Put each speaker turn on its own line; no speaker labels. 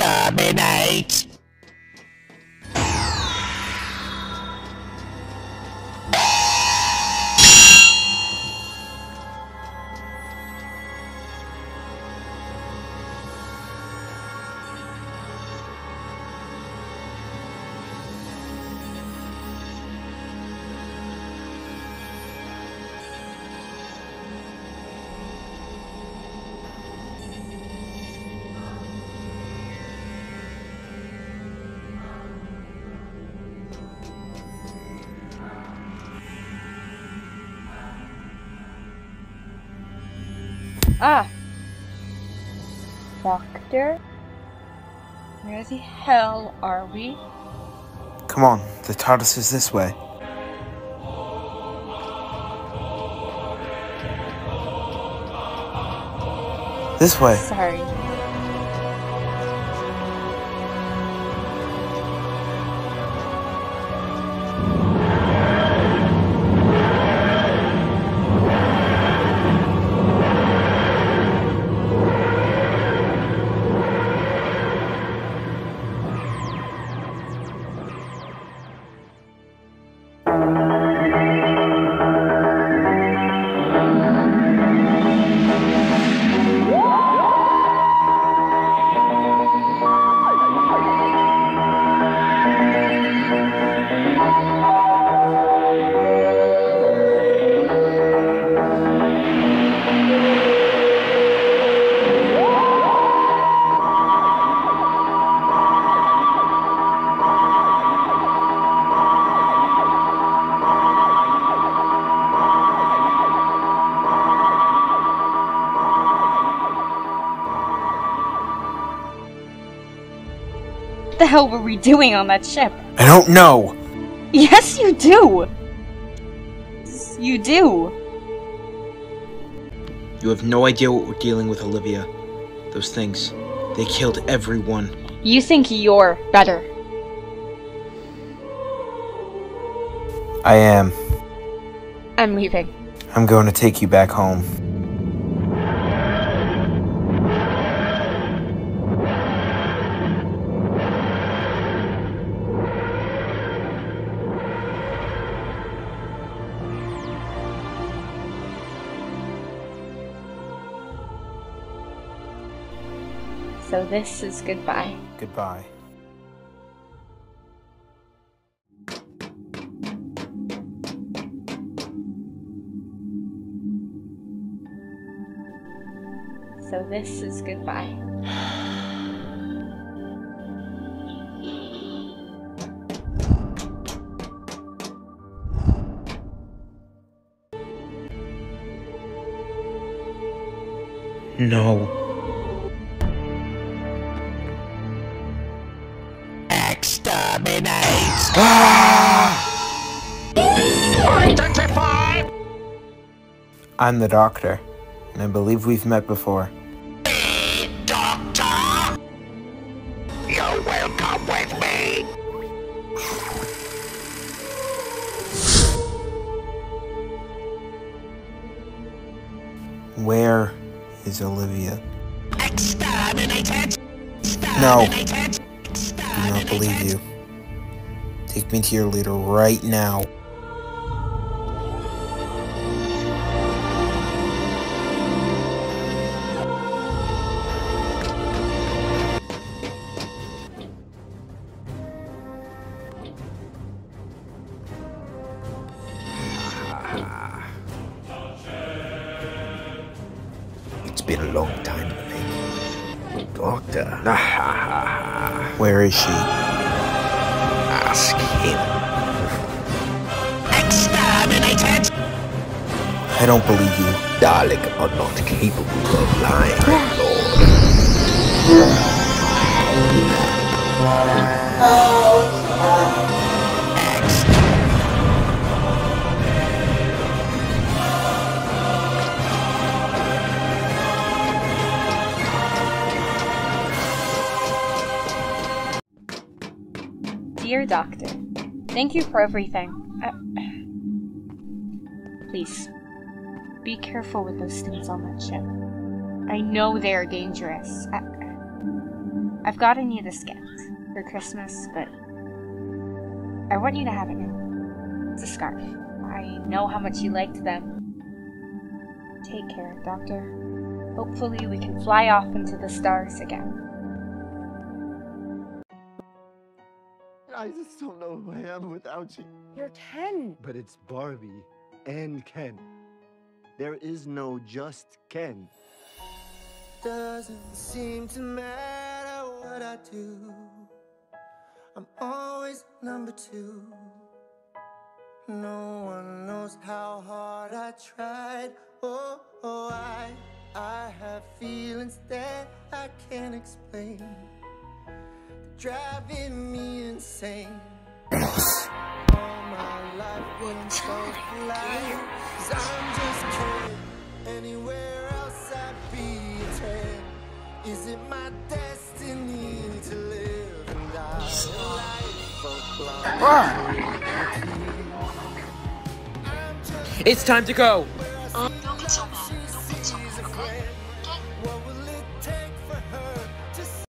Exterminate!
Ah. Doctor? Where the hell are we?
Come on, the TARDIS is this way. This way.
Sorry. The hell were we doing on that ship?
I don't know.
Yes, you do! You do!
You have no idea what we're dealing with, Olivia. Those things, they killed everyone.
You think you're better.
I am.
I'm leaving.
I'm going to take you back home.
So this is goodbye.
Goodbye.
So this is goodbye.
No.
Exterminate! Identify!
I'm the doctor, and I believe we've met before.
Doctor! You will come with me!
Where is Olivia?
Exterminated!
No.
Exterminated!
Do not believe you. Take me to your leader right now.
It's been a long time in the making. Doctor.
Where is she?
Ask him.
Exterminated!
I don't believe you.
Dalek are not capable of lying, oh, Lord.
Dear Doctor, thank you for everything. Uh, please, be careful with those things on that ship. I know they are dangerous. I, I've gotten you this gift for Christmas, but I want you to have it now. It's a scarf. I know how much you liked them. Take care, Doctor. Hopefully, we can fly off into the stars again.
I just don't know who I am without you.
You're Ken.
But it's Barbie and Ken. There is no just Ken.
Doesn't seem to matter what I do. I'm always number two. No one knows how hard I tried. Oh, oh, I, I have feelings that I can't explain. Driving me insane. All my life been so fly. I'm just kidding. Anywhere else I'd be a 10. Is it my destiny to live and die a life of blind?
It's time to go!